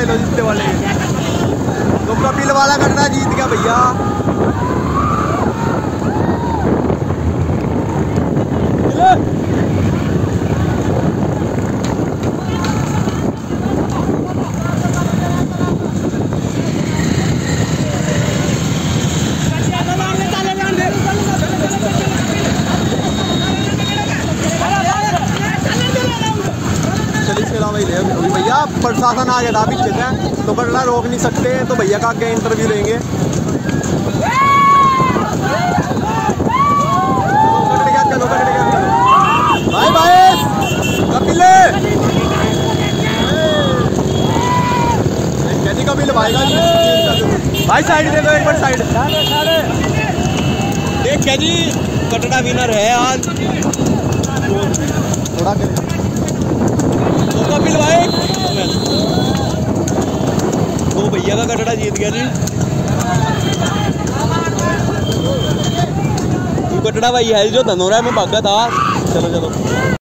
भाई लो जीतने वाले। तो कपिल वाला करना जीत गया भैया। भैया, प्रशासन आ गया था पीछे से तो कटड़ा रोक नहीं सकते तो भैया का आगे इंटरव्यू लेंगे क्या क्या भाई भाई, कपिल। कपिल, भाई भाई साइड दे दो एक बार साइड देख क्या जी कटड़ा विनर है आज। थोड़ा तो कपिल मैच। तो भैया का कटड़ा जीत गया जी। कटड़ा भाई है जो धनोरा में भागा था। चलो चलो।